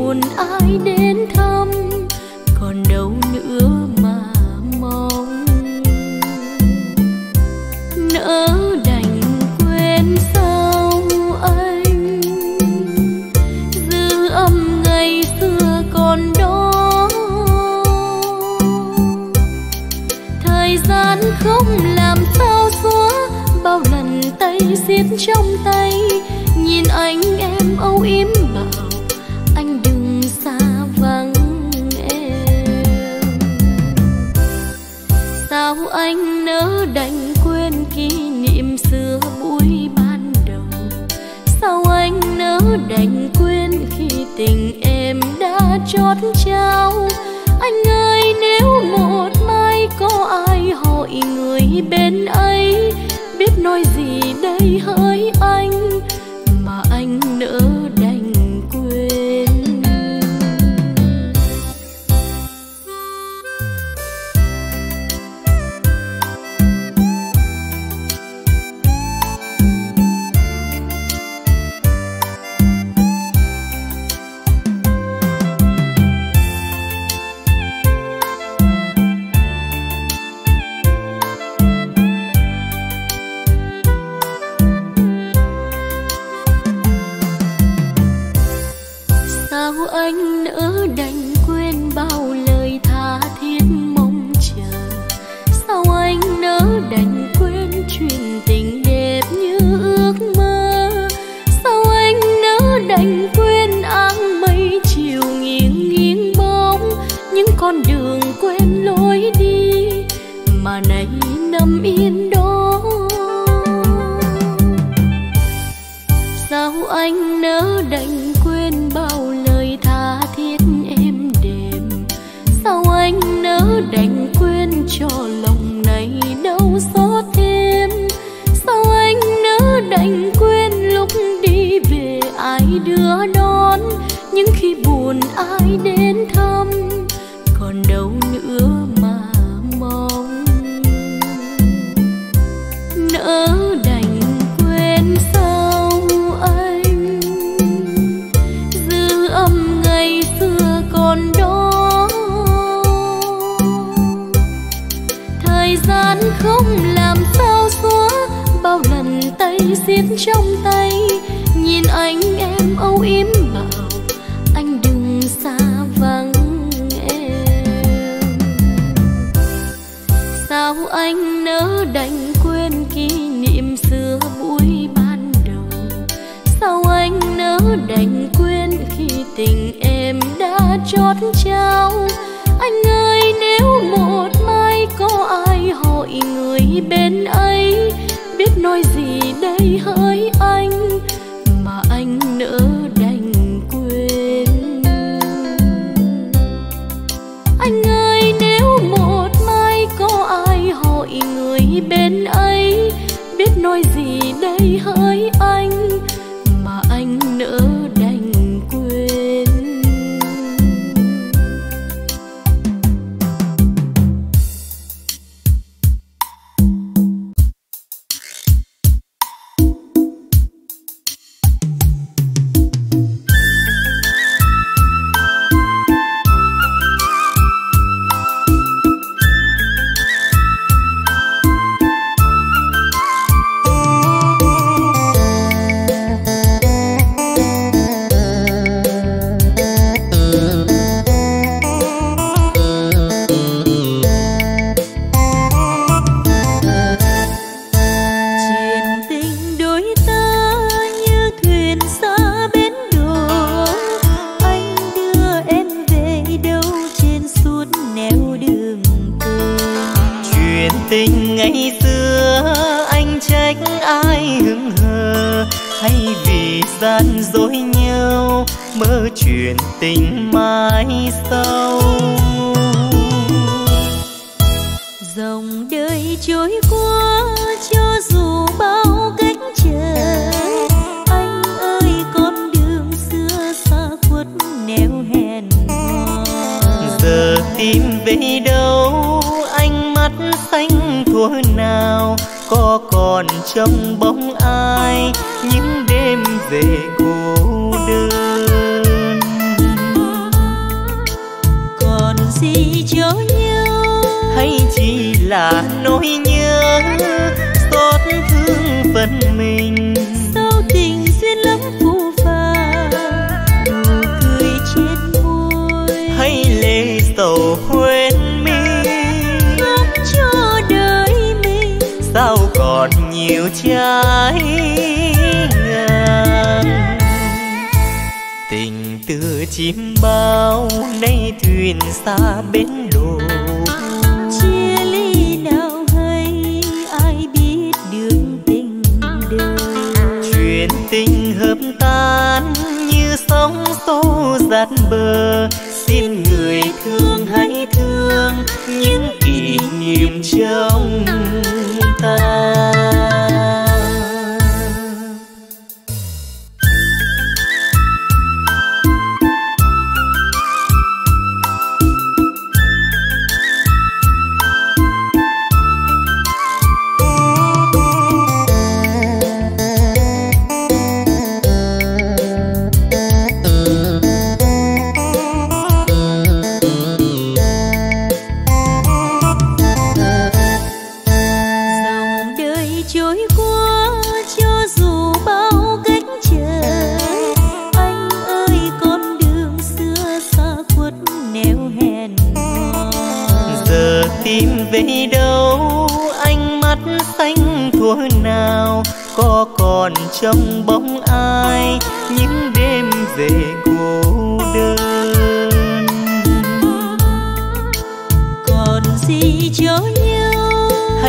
buồn ai đến thăm, còn đâu nữa mà mong. Nỡ đành quên sao anh dư âm ngày xưa còn đó. Thời gian không làm sao xóa, bao lần tay xiết trong tay, nhìn anh em âu yếm nhớ đành quên kỷ niệm xưa buổi ban đầu. Sao anh nỡ đành quên khi tình em đã chót trao? Anh ơi, nếu một mai có ai hỏi người bên ấy, biết nói gì đây hỡi anh? nay năm yên trong ta. hỡi tình ngày xưa, anh trách ai hững hờ? Hay vì gian dối nhau mơ chuyện tình mãi sau? Trong bóng ai những đêm về cô đơn. Còn gì cho nhau hay chỉ là nỗi nhớ xót thương phần mình nhiều trái ngang tình từ chim bao nay thuyền xa bến đồ chia ly nào hay ai biết đường tình đời. Chuyện tình hợp tan như sóng xô dạt bờ. Xin người thương hãy thương những kỷ niệm trong ta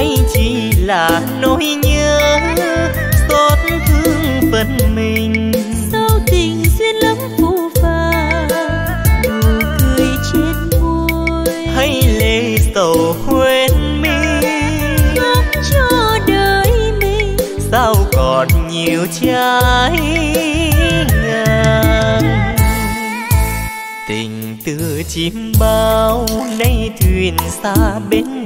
hay chỉ là nỗi nhớ. Xót thương phần mình. Sao tình duyên lắm phù phà nụ cười trên môi. Hay lệ sầu quên mi ngắm cho đời mình. Sao còn nhiều trái ngang tình từ chim bao nay thuyền xa bến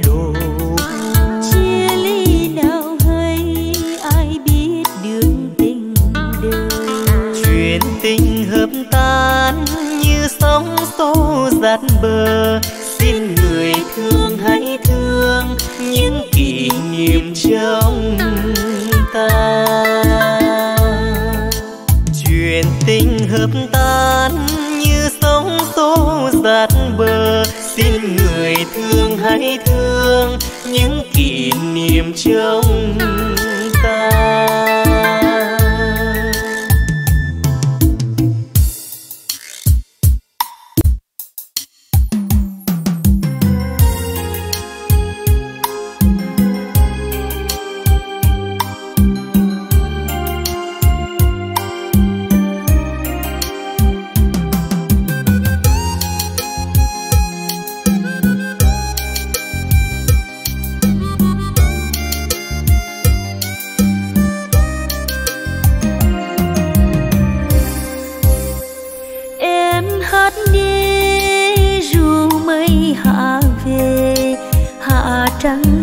thương thương những kỷ niệm trong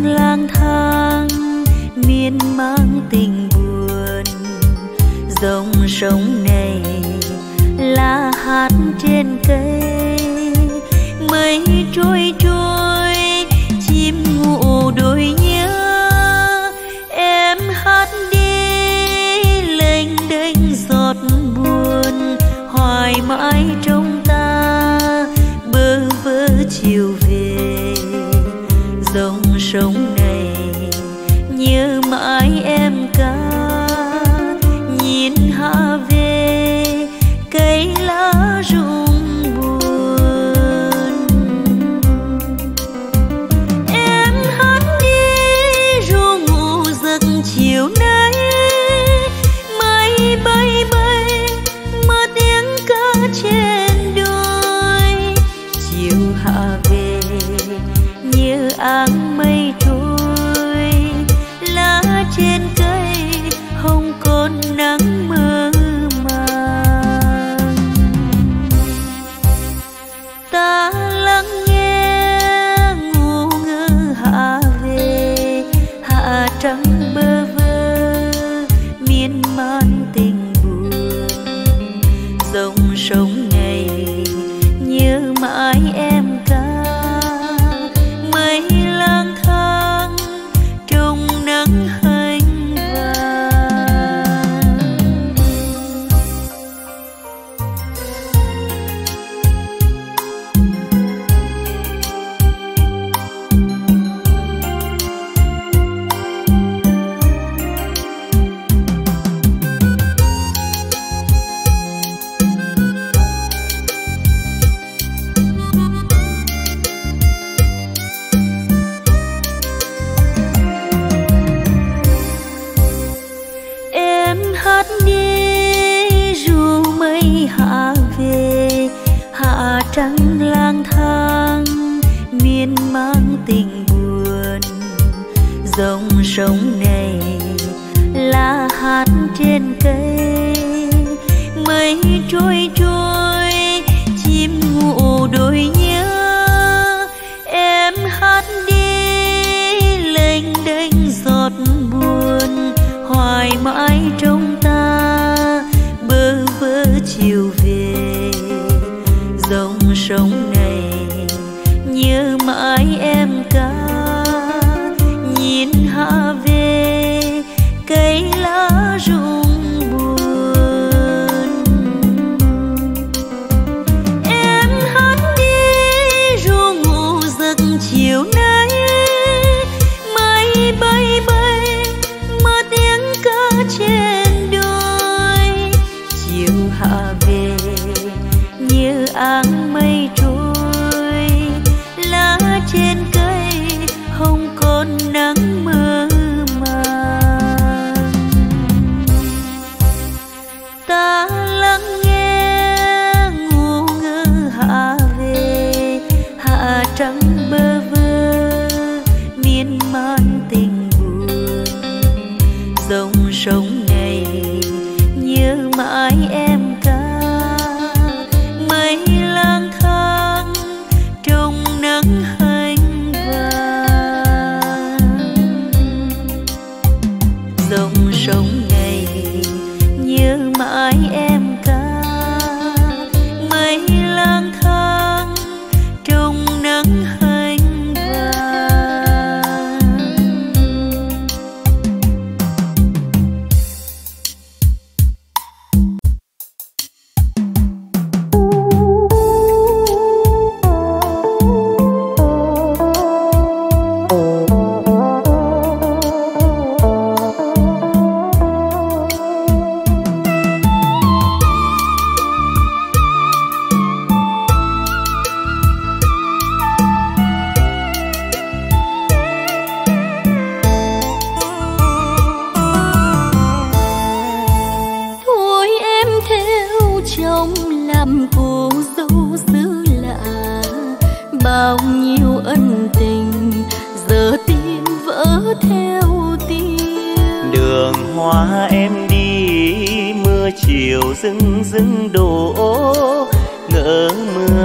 lang thang, miên mang tình buồn dòng sông này là hát trên cây. Mây trôi trôi tan love. aşık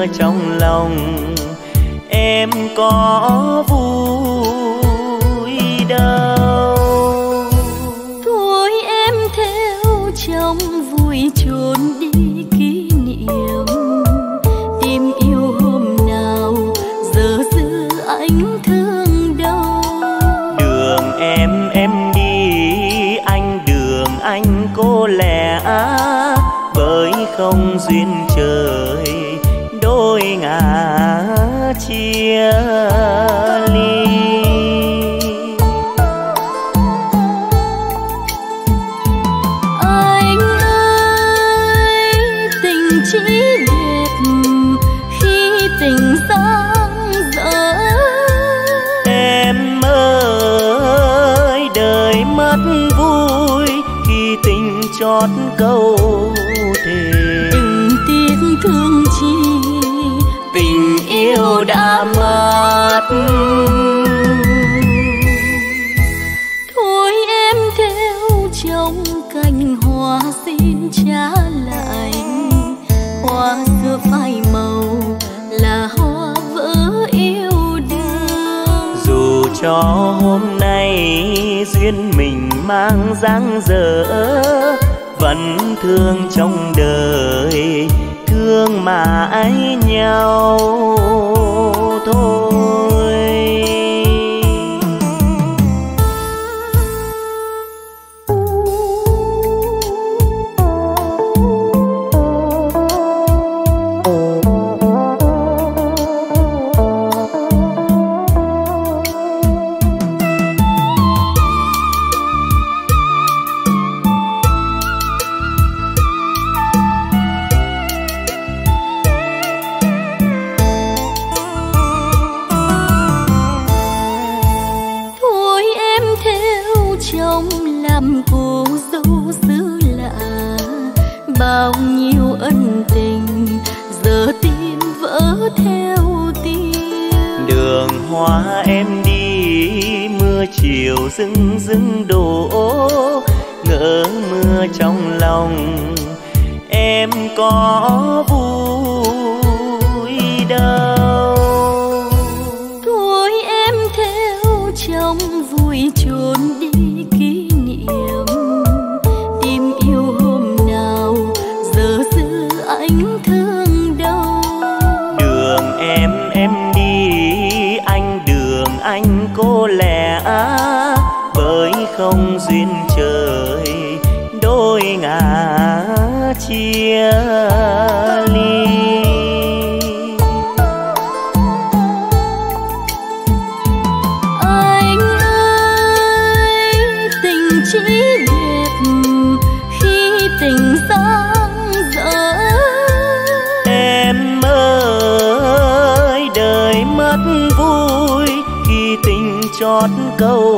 trong lòng. Em có vui chót câu thề. Từng tiếng thương chi tình yêu đã mất. Thôi em theo trong cành hoa xin trả lại. Hoa xưa phai màu là hoa vỡ yêu đương. Dù cho hôm nay duyên mình mang dáng dở vẫn thương trong đời thương mãi nhau thôi. em có vui. vĩ biệt khi tình giang dở em ơi, đời mất vui khi tình chót câu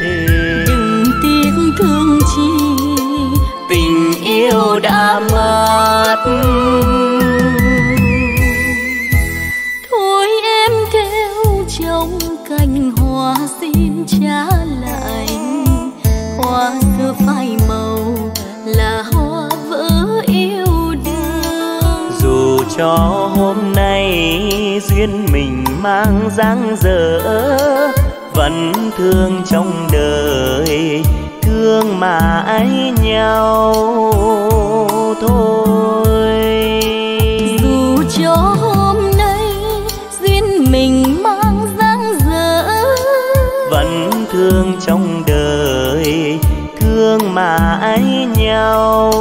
thề. Đừng tiếc thương chi, tình yêu đã mất cho hôm nay duyên mình mang dáng dở vẫn thương trong đời thương mãi nhau thôi. Dù cho hôm nay duyên mình mang dáng dở vẫn thương trong đời thương mãi nhau